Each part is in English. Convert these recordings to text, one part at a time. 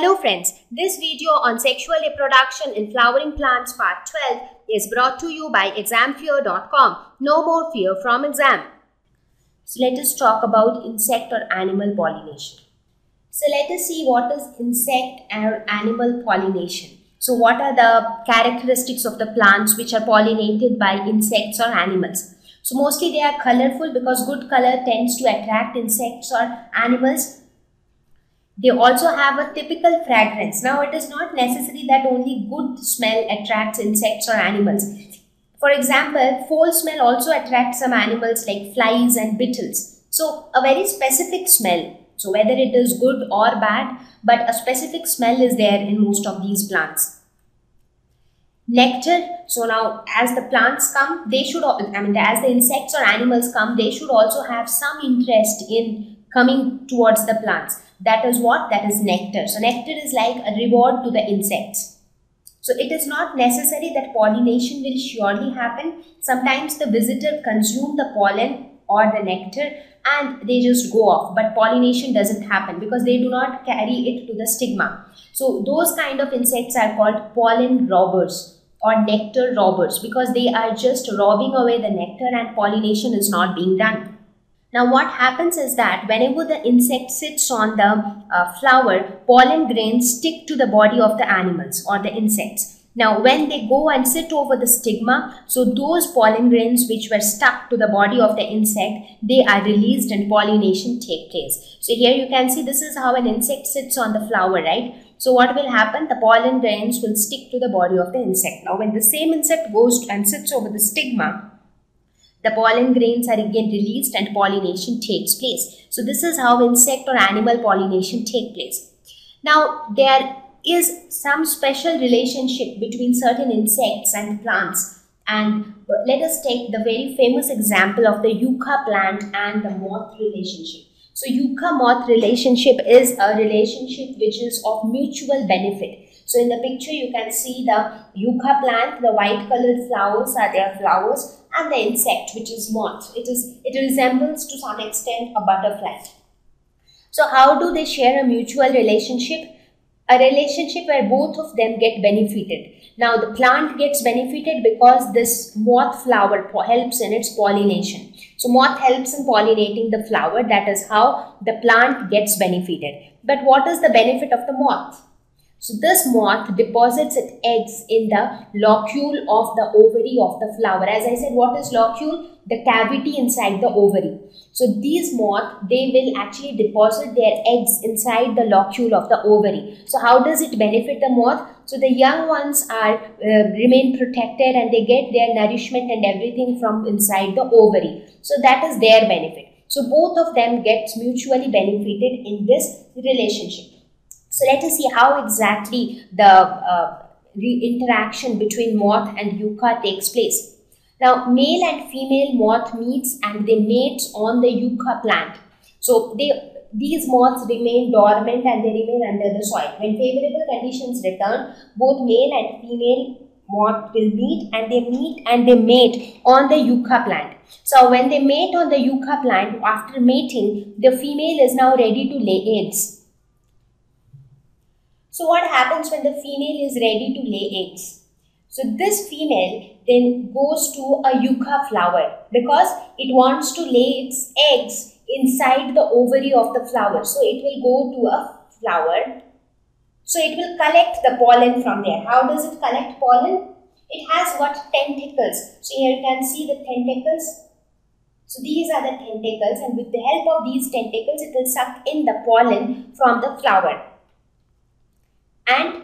Hello friends, this video on sexual reproduction in flowering plants part 12 is brought to you by examfear.com. No more fear from exam. So let us talk about insect or animal pollination. So let us see what is insect or animal pollination. So what are the characteristics of the plants which are pollinated by insects or animals? So mostly they are colorful because good color tends to attract insects or animals they also have a typical fragrance. Now, it is not necessary that only good smell attracts insects or animals. For example, foul smell also attracts some animals like flies and beetles. So, a very specific smell. So, whether it is good or bad, but a specific smell is there in most of these plants. Nectar. So, now as the plants come, they should, I mean, as the insects or animals come, they should also have some interest in coming towards the plants. That is what? That is nectar. So nectar is like a reward to the insects. So it is not necessary that pollination will surely happen. Sometimes the visitor consume the pollen or the nectar and they just go off. But pollination doesn't happen because they do not carry it to the stigma. So those kind of insects are called pollen robbers or nectar robbers because they are just robbing away the nectar and pollination is not being done. Now what happens is that whenever the insect sits on the uh, flower, pollen grains stick to the body of the animals or the insects. Now when they go and sit over the stigma, so those pollen grains which were stuck to the body of the insect, they are released and pollination take place. So here you can see this is how an insect sits on the flower, right? So what will happen? The pollen grains will stick to the body of the insect. Now when the same insect goes and sits over the stigma, the pollen grains are again released and pollination takes place. So this is how insect or animal pollination take place. Now there is some special relationship between certain insects and plants and let us take the very famous example of the yucca plant and the moth relationship. So yucca moth relationship is a relationship which is of mutual benefit. So in the picture you can see the yucca plant, the white colored flowers are their flowers and the insect which is moth. It is it resembles to some extent a butterfly. So how do they share a mutual relationship? A relationship where both of them get benefited. Now the plant gets benefited because this moth flower helps in its pollination. So moth helps in pollinating the flower. That is how the plant gets benefited. But what is the benefit of the moth? So this moth deposits its eggs in the locule of the ovary of the flower. As I said, what is locule? The cavity inside the ovary. So these moth, they will actually deposit their eggs inside the locule of the ovary. So how does it benefit the moth? So the young ones are uh, remain protected and they get their nourishment and everything from inside the ovary. So that is their benefit. So both of them gets mutually benefited in this relationship. So let us see how exactly the uh, interaction between moth and yucca takes place. Now, male and female moth meets and they mate on the yucca plant. So, they these moths remain dormant and they remain under the soil. When favorable conditions return, both male and female moth will meet and they meet and they mate on the yucca plant. So when they mate on the yucca plant, after mating, the female is now ready to lay eggs. So what happens when the female is ready to lay eggs? So this female then goes to a yucca flower because it wants to lay its eggs inside the ovary of the flower. So it will go to a flower. So it will collect the pollen from there. How does it collect pollen? It has what tentacles. So here you can see the tentacles. So these are the tentacles and with the help of these tentacles it will suck in the pollen from the flower and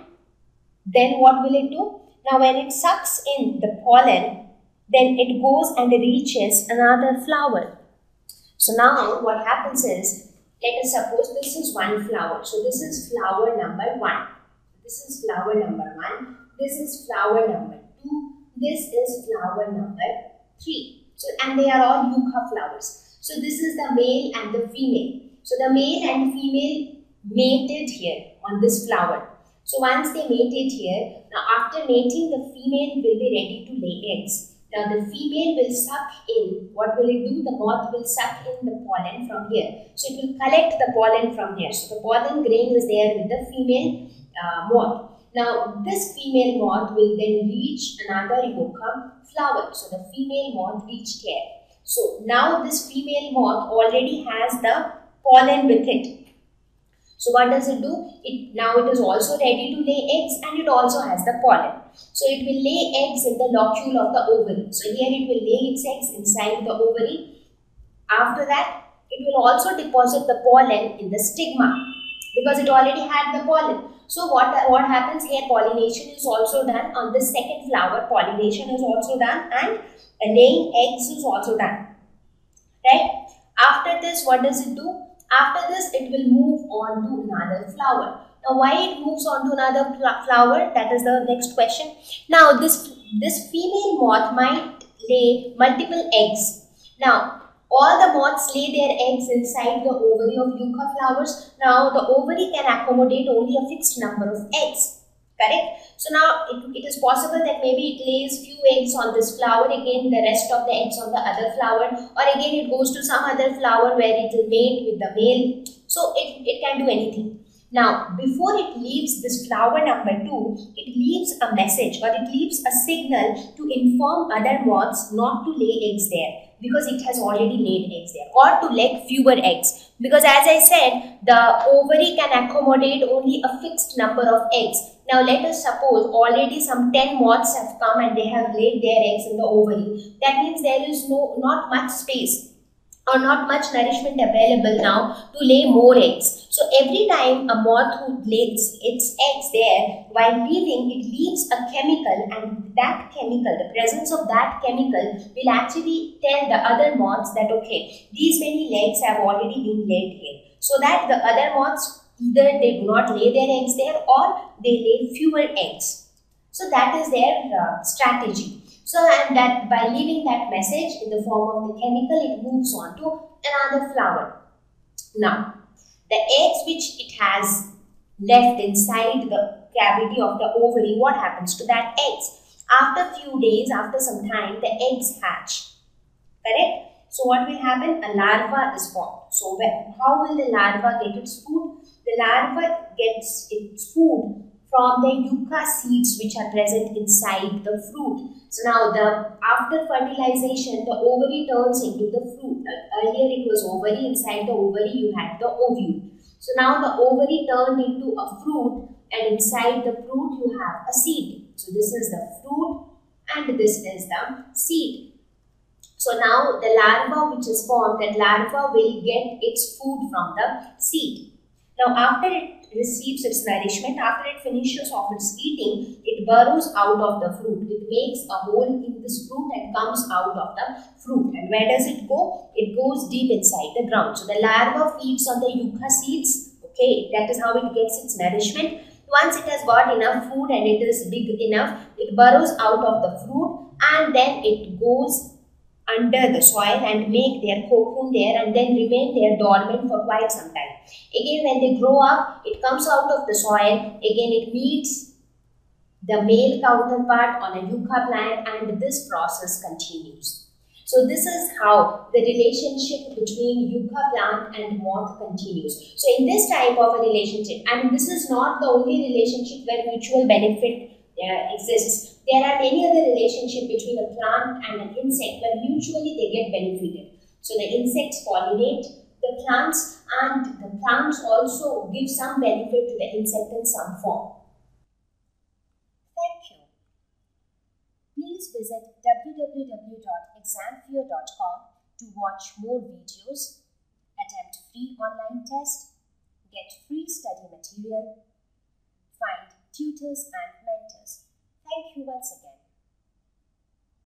then what will it do? Now when it sucks in the pollen, then it goes and reaches another flower. So now what happens is, let us suppose this is one flower. So this is flower number one. This is flower number one. This is flower number two. This is flower number three. So and they are all yucca flowers. So this is the male and the female. So the male and female mated here on this flower. So once they mate it here, now after mating the female will be ready to lay eggs. Now the female will suck in, what will it do? The moth will suck in the pollen from here. So it will collect the pollen from here. So the pollen grain is there with the female uh, moth. Now this female moth will then reach another yucca flower. So the female moth reached here. So now this female moth already has the pollen with it. So what does it do? It Now it is also ready to lay eggs and it also has the pollen. So it will lay eggs in the locule of the ovary. So here it will lay its eggs inside the ovary. After that, it will also deposit the pollen in the stigma because it already had the pollen. So what, what happens here, pollination is also done on the second flower, pollination is also done and laying eggs is also done. Right? After this, what does it do? After this, it will move on to another flower. Now, why it moves on to another flower? That is the next question. Now, this, this female moth might lay multiple eggs. Now, all the moths lay their eggs inside the ovary of yucca flowers. Now, the ovary can accommodate only a fixed number of eggs. Correct? So now it, it is possible that maybe it lays few eggs on this flower, again the rest of the eggs on the other flower or again it goes to some other flower where it will mate with the male. So it, it can do anything. Now, before it leaves this flower number 2, it leaves a message or it leaves a signal to inform other moths not to lay eggs there because it has already laid eggs there or to lay fewer eggs because as I said, the ovary can accommodate only a fixed number of eggs. Now let us suppose already some 10 moths have come and they have laid their eggs in the ovary. That means there is no not much space or not much nourishment available now to lay more eggs. So every time a moth who lays its eggs there, while leaving, it leaves a chemical and that chemical, the presence of that chemical will actually tell the other moths that okay, these many eggs have already been laid here. So that the other moths either they do not lay their eggs there or they lay fewer eggs. So that is their uh, strategy. So and that by leaving that message in the form of the chemical, it moves on to another flower. Now, the eggs which it has left inside the cavity of the ovary, what happens to that eggs? After a few days, after some time, the eggs hatch. Correct? So what will happen? A larva is formed. So how will the larva get its food? The larva gets its food from the yucca seeds which are present inside the fruit. So now the after fertilization the ovary turns into the fruit. Uh, earlier it was ovary, inside the ovary you had the ovule. So now the ovary turned into a fruit and inside the fruit you have a seed. So this is the fruit and this is the seed. So now the larva which is formed, that larva will get its food from the seed. Now after it receives its nourishment, after it finishes of its eating, it burrows out of the fruit. It makes a hole in this fruit and comes out of the fruit. And where does it go? It goes deep inside the ground. So the larva feeds on the yucca seeds. Okay, that is how it gets its nourishment. Once it has got enough food and it is big enough, it burrows out of the fruit and then it goes under the soil and make their cocoon there and then remain there dormant for quite some time. Again, when they grow up, it comes out of the soil. Again, it meets the male counterpart on a yucca plant and this process continues. So this is how the relationship between yucca plant and moth continues. So in this type of a relationship, I mean this is not the only relationship where mutual benefit exists. There are many other relationship between a plant and an insect where mutually they get benefited. So the insects pollinate the plants and the plants also give some benefit to the insect in some form. Thank you. Please visit www.examfear.com to watch more videos, attempt free online test, get free study material, find tutors and mentors. Thank you once again.